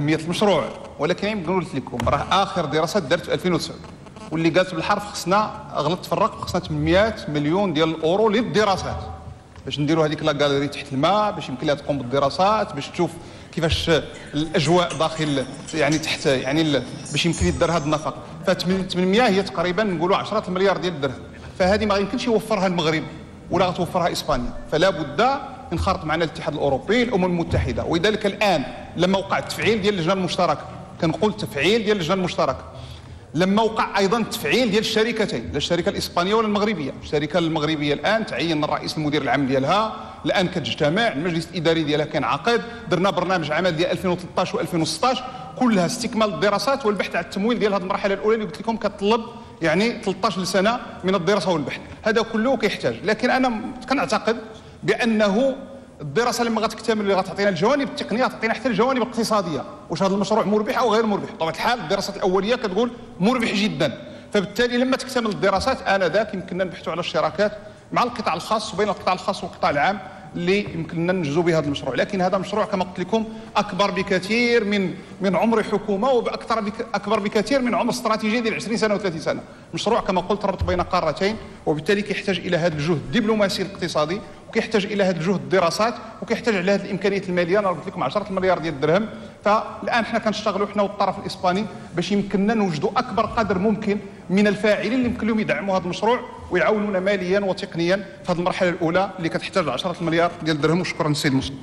أهمية المشروع. ولكن قلت لكم راه آخر دراسة دارت في 2009 واللي قالت بالحرف خصنا غلطت في الرقم خصنا 800 مليون ديال الأورو للدراسات. باش نديروا هذيك لا غاليري تحت الماء باش يمكن لها تقوم بالدراسات باش تشوف كيفاش الأجواء داخل يعني تحت يعني باش يمكن يدار هذا النفق. ف 800 هي تقريبا نقولوا 10 المليار ديال الدرهم. فهذه ما يمكنش يوفرها المغرب ولا غتوفرها إسبانيا. فلا بد ينخرط معنا الاتحاد الاوروبي الامم المتحده ولذلك الان لما وقع التفعيل ديال اللجنه المشتركه كنقول تفعيل ديال اللجنه المشتركه. لما وقع أيضا التفعيل ديال الشركتين لا الشركة الاسبانيه ولا المغربيه. الشركة المغربيه الان تعين الرئيس المدير العام ديالها الان كتجتمع المجلس الاداري ديالها كينعقد درنا برنامج عمل ديال 2013 و2016 كلها استكمال الدراسات والبحث على التمويل ديال هذه المرحله الاولى اللي قلت لكم كتطلب يعني 13 سنه من الدراسه والبحث. هذا كله كيحتاج. لكن أنا كنعتقد بأنه الدراسة لما غتكتمل اللي غتعطينا الجوانب التقنية غتعطينا حتى الجوانب الاقتصادية. واش هذا المشروع مربح أو غير مربح بطبيعة الحال الدراسات الأولية كتقول مربح جدا. فبالتالي لما تكتمل الدراسات آنذاك يمكننا نبحثوا على الشراكات مع القطاع الخاص وبين القطاع الخاص والقطاع العام اللي يمكننا ننجزوا به هذا المشروع. لكن هذا مشروع كما قلت لكم أكبر بكثير من من عمر حكومة وأكثر بك أكبر بكثير من عمر استراتيجيه ديال 20 سنة و30 سنة. مشروع كما قلت ربط بين قارتين وبالتالي كيحتاج إلى هذا الجهد الدبلوماسي الاقتصادي وكيحتاج إلى هذا الجهد الدراسات وكيحتاج على هذه الإمكانيات المالية. أنا قلت لكم 10 مليار ديال الدرهم. فالآن حنا كنشتغلوا حنا والطرف الإسباني باش يمكننا نوجدوا أكبر قدر ممكن من الفاعلين اللي يمكن لهم يدعموا هذا المشروع ويعاونونا ماليا وتقنيا في هذه المرحلة الأولى اللي كتحتاج 10 مليار ديال الدرهم. وشكرا السيد مسلم